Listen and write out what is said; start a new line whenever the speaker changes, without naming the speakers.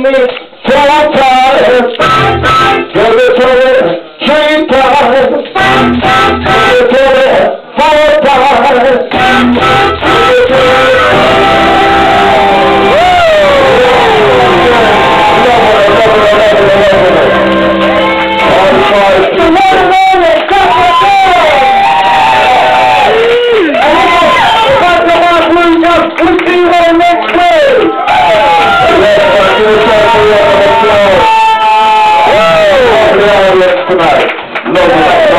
me four times. Give it to me three times. all this tonight. Love you.